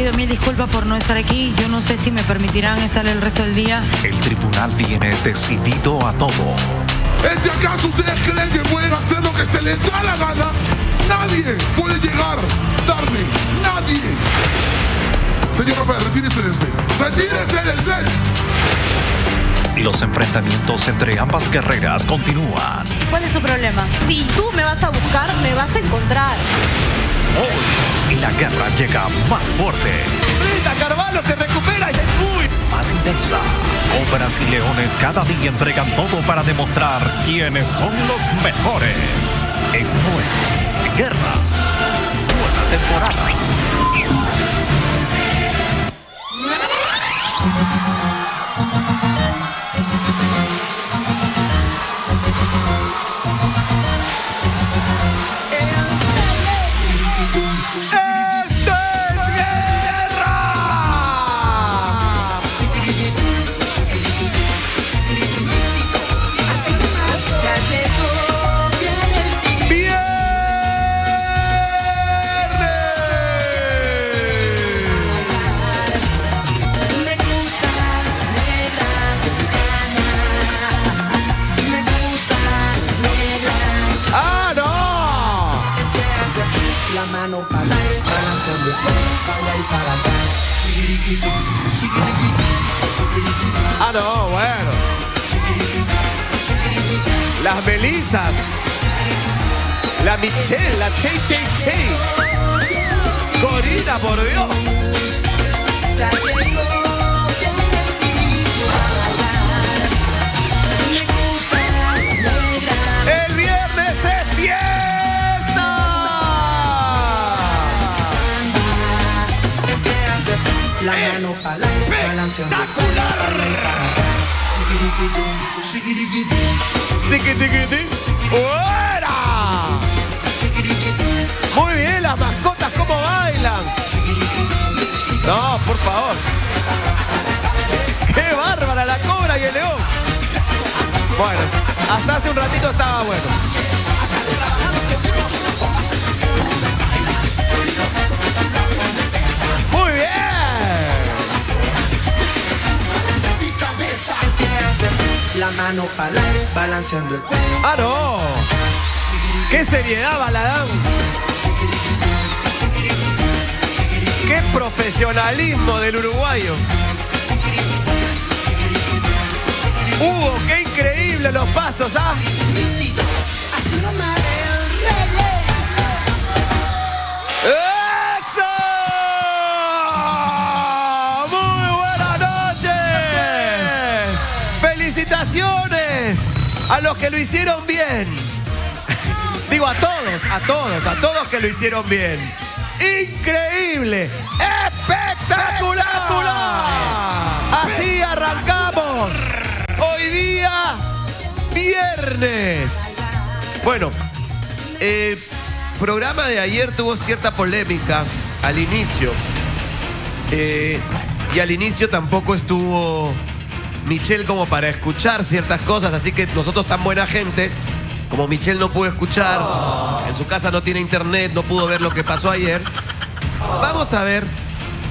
pido mil disculpas por no estar aquí. Yo no sé si me permitirán estar el resto del día. El tribunal viene decidido a todo. ¿Es que acaso ustedes creen que pueden hacer lo que se les da la gana? Nadie puede llegar tarde. Nadie. Señor Rafael, retírese del set. Retírese del set. Los enfrentamientos entre ambas guerreras continúan. ¿Cuál es su problema? Si tú me vas a buscar, me vas a encontrar. Hoy, la guerra llega más fuerte. Brita Carvalho se recupera y se... ¡Uy! Más intensa. Hombres y leones cada día entregan todo para demostrar quiénes son los mejores. Esto es Guerra. Buena temporada. La mano para balanceando para y para acá. Ah, no, bueno. Las Melisas. La Michelle, la Che Che Che. Corina, por Dios. La mano para. ¡Fuera! Muy bien, las mascotas, cómo bailan. No, por favor. ¡Qué bárbara la cobra y el león! Bueno, hasta hace un ratito estaba bueno. Mano para balanceando el cuello. ¡Ah, no! ¡Qué seriedad, Baladán! ¡Qué profesionalismo del uruguayo! Hugo, qué increíble los pasos, ¿ah? A los que lo hicieron bien! Digo a todos, a todos, a todos que lo hicieron bien. ¡Increíble! ¡Espectacular! Así arrancamos. Hoy día, viernes. Bueno, el programa de ayer tuvo cierta polémica al inicio. Eh, y al inicio tampoco estuvo Michelle como para escuchar ciertas cosas, así que nosotros tan buenas gentes, como Michelle no pudo escuchar, en su casa no tiene internet, no pudo ver lo que pasó ayer, vamos a ver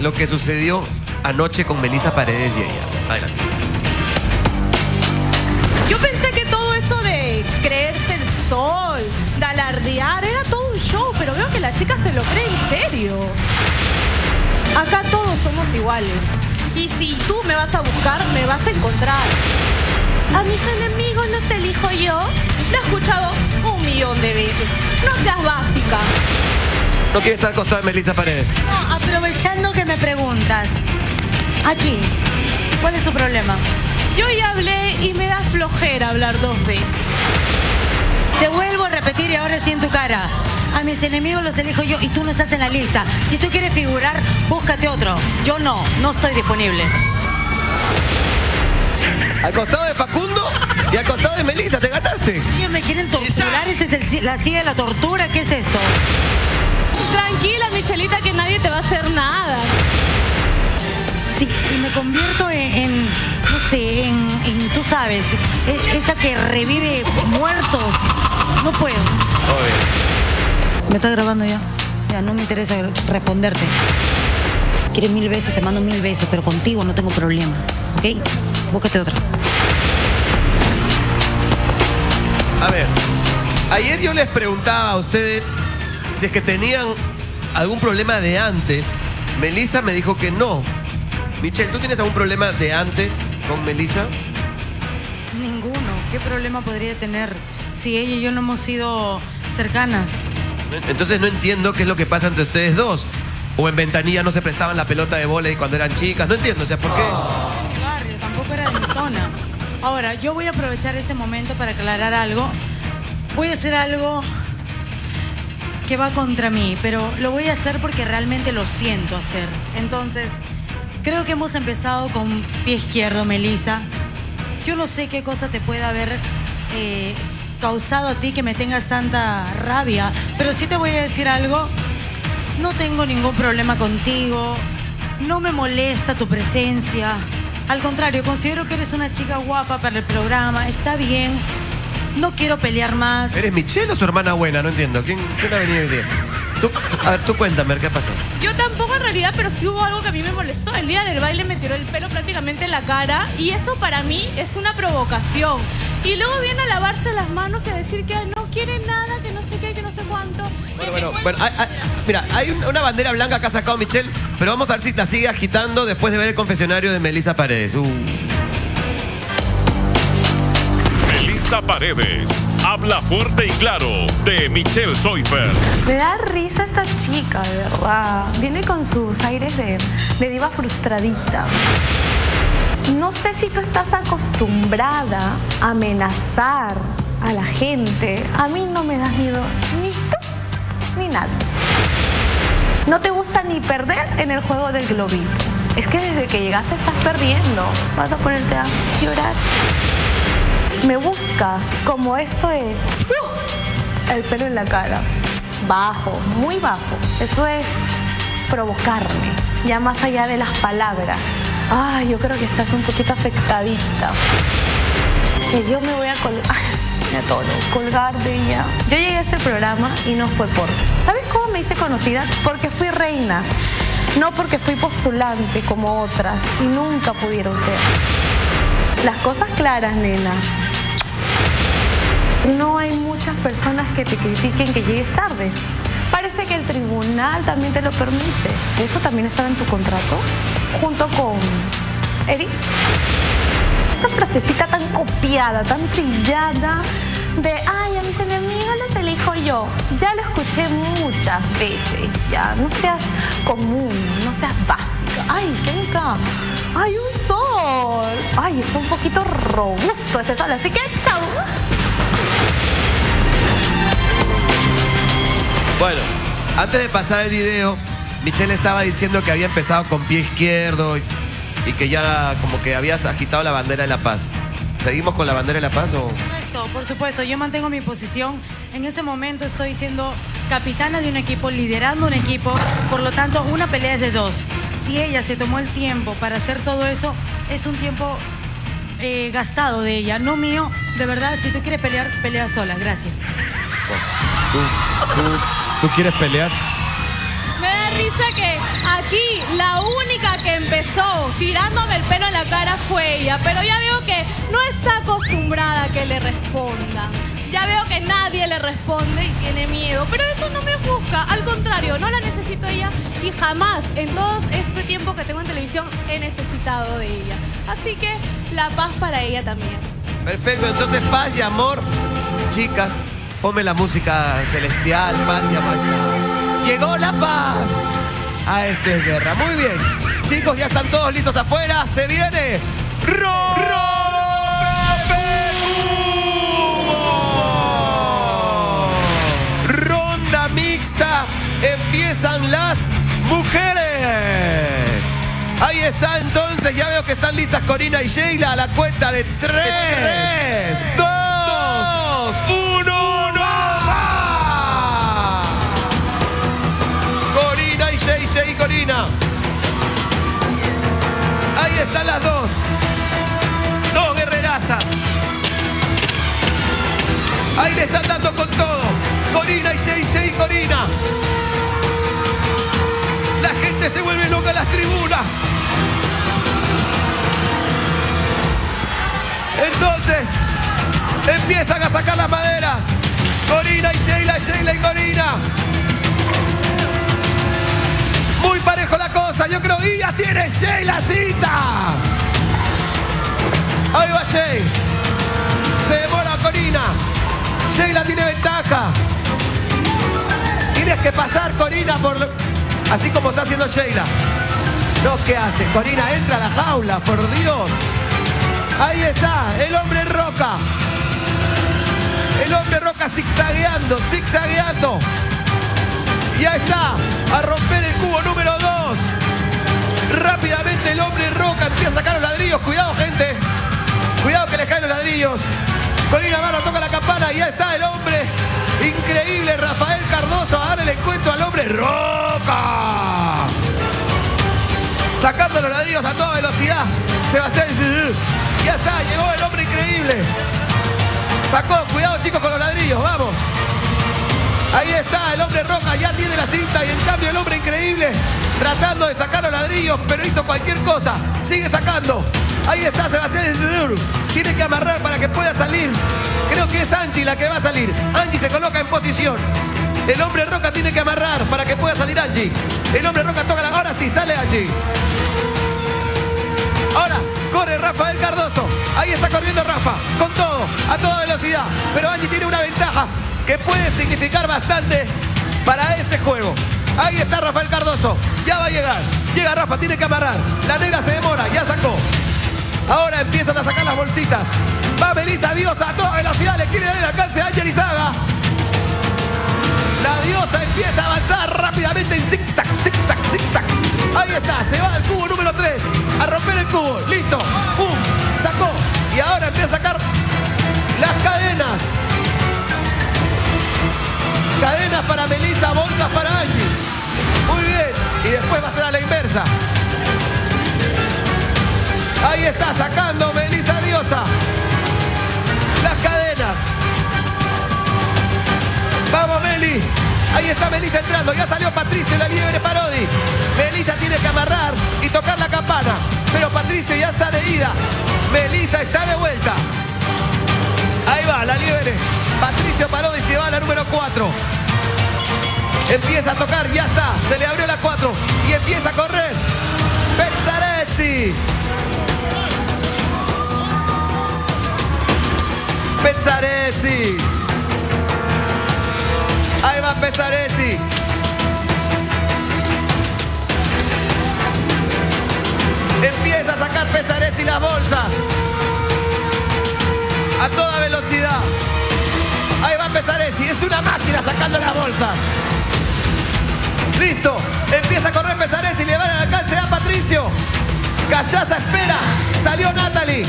lo que sucedió anoche con Melissa Paredes y ella. Adelante. Yo pensé que todo eso de creerse el sol, de alardear, era todo un show, pero veo que la chica se lo cree en serio. Acá todos somos iguales. Y si tú me vas a buscar, me vas a encontrar. A mis enemigos los elijo yo. Lo he escuchado un millón de veces. No seas básica. No quiere estar al costado de Melissa Paredes. No, aprovechando que me preguntas. Aquí, ¿cuál es su problema? Yo ya hablé y me da flojera hablar dos veces. Te vuelvo a repetir y ahora sí en tu cara. A mis enemigos los elijo yo y tú no estás en la lista. Si tú quieres figurar, búscate otro. Yo no, no estoy disponible. Al costado de Facundo y al costado de Melissa, te ganaste. Ellos me quieren torturar, ¿esa es el- la silla de la tortura? ¿Qué es esto? Tranquila, Michelita, que nadie te va a hacer nada. Sí, y me convierto en, en, no sé, en, en, tú sabes, e- esa que revive muertos. No puedo. ¿Me estás grabando ya? Ya, no me interesa responderte. quieres mil besos, te mando mil besos, pero contigo no tengo problema. ¿Ok? Búscate otra. A ver, ayer yo les preguntaba a ustedes si es que tenían algún problema de antes. Melissa me dijo que no. Michelle, ¿tú tienes algún problema de antes con Melissa? Ninguno. ¿Qué problema podría tener si ella y yo no hemos sido cercanas? Entonces no entiendo qué es lo que pasa entre ustedes dos. O en ventanilla no se prestaban la pelota de volei cuando eran chicas. No entiendo, o sea, ¿por qué? Mi barrio, tampoco era de mi zona. Ahora, yo voy a aprovechar este momento para aclarar algo. Voy a hacer algo que va contra mí, pero lo voy a hacer porque realmente lo siento hacer. Entonces, creo que hemos empezado con pie izquierdo, Melissa. Yo no sé qué cosa te puede haber eh, causado a ti que me tengas tanta rabia, pero sí te voy a decir algo. No tengo ningún problema contigo. No me molesta tu presencia. Al contrario, considero que eres una chica guapa para el programa. Está bien. No quiero pelear más. ¿Eres Michelle o su hermana buena? No entiendo. ¿Quién, quién ha venido hoy día? Tú, a ver, tú cuéntame, ¿qué pasó? Yo tampoco en realidad, pero sí hubo algo que a mí me molestó. El día del baile me tiró el pelo prácticamente en la cara y eso para mí es una provocación. Y luego viene a lavarse las manos y a decir que no quiere nada, que no sé qué, que no sé cuánto. Bueno, bueno, bueno, hay- hay- mira, hay un- una bandera blanca que ha sacado Michelle, pero vamos a ver si la sigue agitando después de ver el confesionario de Melissa Paredes. Uh. Melissa Paredes habla fuerte y claro de Michelle Soifer. Me da risa esta chica, de verdad. Viene con sus aires de, de diva frustradita. No sé si tú estás acostumbrada a amenazar a la gente. A mí no me das miedo ni tú ni nadie. No te gusta ni perder en el juego del globito. Es que desde que llegaste estás perdiendo. Vas a ponerte a llorar. Me buscas como esto. ¡uh! el pelo en la cara. Bajo, muy bajo. Eso es provocarme, ya más allá de las palabras. Ay, yo creo que estás un poquito afectadita. Que yo me voy a colgar, a todo, colgar de ella. Yo llegué a este programa y no fue por... ¿Sabes cómo me hice conocida? Porque fui reina. No porque fui postulante como otras y nunca pudieron ser. Las cosas claras, nena. No hay muchas personas que te critiquen que llegues tarde. Parece que el tribunal también te lo permite. ¿Eso también estaba en tu contrato? Junto con Eddie. Esta frasecita tan copiada, tan trillada de, ay, a mis enemigos los elijo yo. Ya lo escuché muchas veces, ya. No seas común, no seas básica. Ay, venga. Ay, un sol. Ay, está un poquito robusto ese sol, así que chao. Bueno, antes de pasar el video, Michelle estaba diciendo que había empezado con pie izquierdo y, y que ya como que habías agitado la bandera de la paz. ¿Seguimos con la bandera de la paz o...? Por supuesto, por supuesto, yo mantengo mi posición. En ese momento estoy siendo capitana de un equipo, liderando un equipo, por lo tanto, una pelea es de dos. Si ella se tomó el tiempo para hacer todo eso, es un tiempo eh, gastado de ella, no mío. De verdad, si tú quieres pelear, pelea sola. Gracias. ¿Tú, tú, tú quieres pelear? Risa que aquí la única que empezó tirándome el pelo en la cara fue ella, pero ya veo que no está acostumbrada a que le respondan. Ya veo que nadie le responde y tiene miedo, pero eso no me ofusca, al contrario, no la necesito ella y jamás en todo este tiempo que tengo en televisión he necesitado de ella. Así que la paz para ella también. Perfecto, entonces paz y amor. Chicas, ponme la música celestial, paz y amor. Llegó la paz a esta guerra. Muy bien. Chicos, ya están todos listos afuera. Se viene. ¡Ro! Ronda mixta. Empiezan las mujeres. Ahí está entonces, ya veo que están listas Corina y Sheila a la cuenta de 3, 3 2 Y Corina. Ahí están las dos. Dos guerrerazas. Ahí le están dando con todo. Corina y Guille y Corina. La gente se vuelve loca en las tribunas. Entonces, empiezan a sacar las maderas. Corina y Sheila, Sheila y Corina. Muy parejo la cosa. Yo creo que ya tiene Sheila cita. Ahí va Sheila. Se demora Corina. Sheila tiene ventaja. Tienes que pasar Corina por... Así como está haciendo Sheila. No, ¿qué hace? Corina entra a la jaula, por Dios. Ahí está, el hombre roca. El hombre roca zigzagueando, zigzagueando. Y ahí está, a romper el cubo número 2. Rápidamente el hombre roca empieza a sacar los ladrillos. Cuidado, gente. Cuidado que le caen los ladrillos. Corina Barra toca la campana y ya está el hombre. Increíble, Rafael Cardoso a darle el encuentro al hombre roca. Sacando los ladrillos a toda velocidad. Sebastián. Ya está, llegó el hombre increíble. Sacó, cuidado chicos con los ladrillos, vamos. Ahí está, el hombre roja ya tiene la cinta y en cambio el hombre increíble tratando de sacar los ladrillos, pero hizo cualquier cosa. Sigue sacando. Ahí está Sebastián Zidú. Tiene que amarrar para que pueda salir. Creo que es Angie la que va a salir. Angie se coloca en posición. El hombre roca tiene que amarrar para que pueda salir Angie. El hombre roca toca la. Ahora sí, sale Angie. Ahora corre Rafael Cardoso. Ahí está corriendo Rafa. Con todo, a toda velocidad. Pero Angie tiene una ventaja que puede significar bastante para este juego. Ahí está Rafael Cardoso. Ya va a llegar. Llega Rafa, tiene que amarrar. La negra se demora, ya sacó. Ahora empiezan a sacar las bolsitas. Va Melissa Diosa a toda velocidad. Le quiere dar el alcance a Ángel. La diosa empieza a avanzar rápidamente en zigzag, zigzag, zigzag. Ahí está, se va al cubo número 3. A romper el cubo. Listo. Para Melissa, bolsas para Angie. Muy bien. Y después va a ser a la inversa. Ahí está sacando Melissa Diosa. Las cadenas. Vamos, Meli. Ahí está Melissa entrando. Ya salió Patricio, la liebre Parodi. Melissa tiene que amarrar y tocar la campana. Pero Patricio ya está de ida. Melissa está de vuelta. Ahí va, la liebre. Patricio Parodi se va a la número 4. Empieza a tocar, ya está. Se le abrió la 4 y empieza a correr. Pezzarezzi. Pezzarezzi. Ahí va Pezzarezzi. Empieza a sacar Pezzarezzi las bolsas. A toda velocidad. Ahí va Pezzarezzi. Es una máquina sacando las bolsas. Listo. Empieza a correr Pezzarezzi. Le van al alcance a Patricio. Callaza espera. Salió Natalie.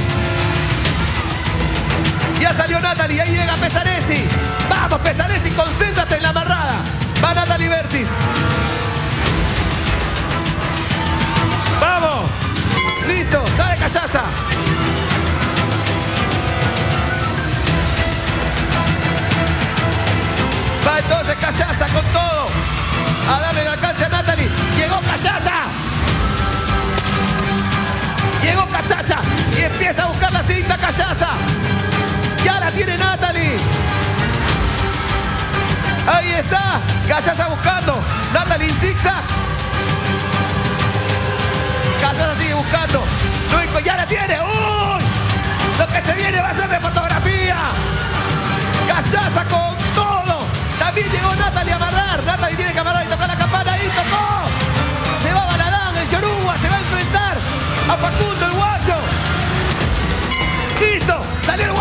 Ya salió Natalie, ahí llega Pesaresi. Vamos, Pesaresi, concéntrate en la amarrada. Va Natalie Bertis. Vamos. Listo, sale Callaza. Va entonces Callaza con todo. A darle el alcance a Natalie. Llegó Callaza. Llegó Cachacha y empieza a buscar la cinta Callaza. Ya la tiene Natalie. Ahí está. Callaza buscando. Natalie en zigzag. Callaza sigue buscando. Luis, ya la tiene. ¡Uy! Lo que se viene va a ser de fotografía. Callaza con todo. También llegó Natalie a ¡Listo!